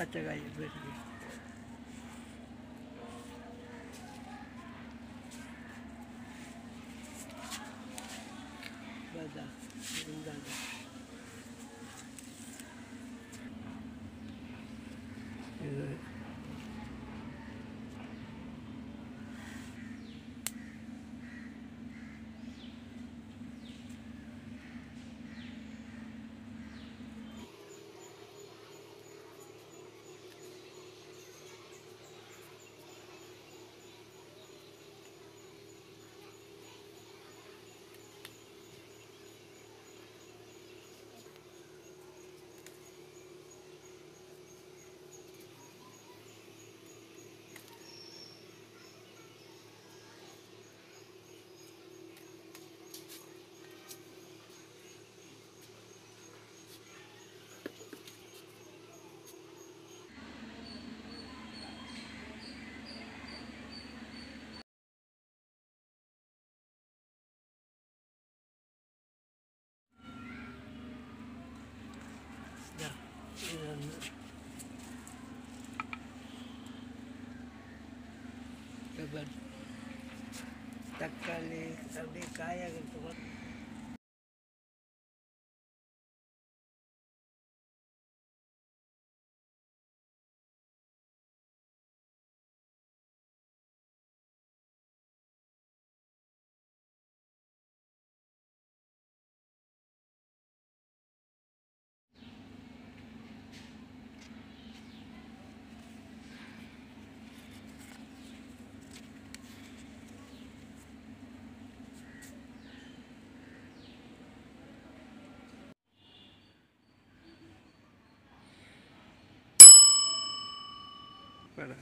pacar gaya berdiri. Bada, bunda. And तब तक का ले अभी काया para